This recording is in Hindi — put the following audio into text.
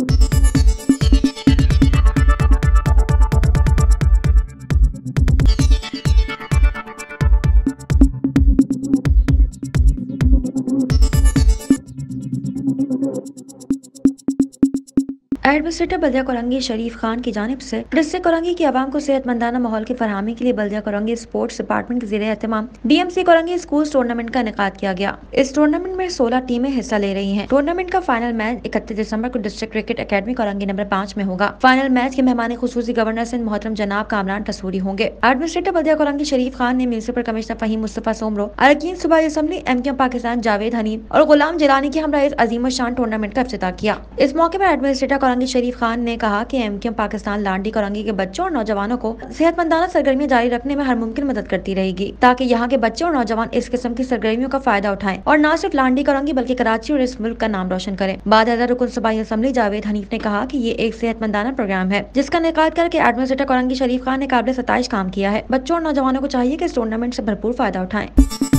you. एडमिनिस्ट्रेटर बल्दिया कोरंगी शरीफ खान की जानब से डिस्ट्रिक्ट कोरंगी की आवाम को सेहतमंदाना माहौल की फरहमी के लिए बल्दिया कोरंगी स्पोर्ट्स डिपार्टमेंट के जीरे एहतमाम। D M C Korangi school tournament का इनका किया गया। इस टूर्नामेंट में सोलह टीमें हिस्सा ले रही हैं। टूर्नामेंट का फाइनल मैच इकतीस दिसंबर को district cricket academy Korangi number पाँच में होगा। फाइनल मैच के मेहमान खसूसी गवर्नर सिंह मोहतरम जनाब कामरान टसूरी होंगे। एडमिनिस्ट्रेटर बल्दिया कोरंगी शरीफ खान ने म्यूनसिपल कमिश्नर फहीम मुस्तफ़ा सोमरो, अरकीन सुबह असम्बली एम के पाकिस्तान जावेद हनीफ और गुलाम जिलानी की हमरा अजीम शान टूर्नामेंट का अफ्ताह किया। इस मौके पर एडमिनिस्ट्रेटर कोरंगी शरीफ खान ने कहा कि एम के पाकिस्तान लांडी करंगी के बच्चों और नौजवानों को सेहतमंदाना सरगर्मियाँ जारी रखने में हर मुमकिन मदद करती रहेगी, ताकि यहाँ के बच्चे और नौजवान इस किस्म की सरगर्मियों का फ़ायदा उठाएँ और न सिर्फ़ लांडी करंगी बल्कि कराची और इस मुल्क का नाम रोशन करें। बाद रुकन सबाई असम्बली, जावेद हनीफ ने कहा की ये एक सेहतमंदाना प्रोग्राम है, जिसका निकाल करके एडमिनिस्ट्रेटर करंगी शरीफ खान ने काबिल सताइश काम किया है। बच्चों और नौजवानों को चाहिए की इस टूर्नामेंट ऐसी भरपूर फ़ायदा उठाए।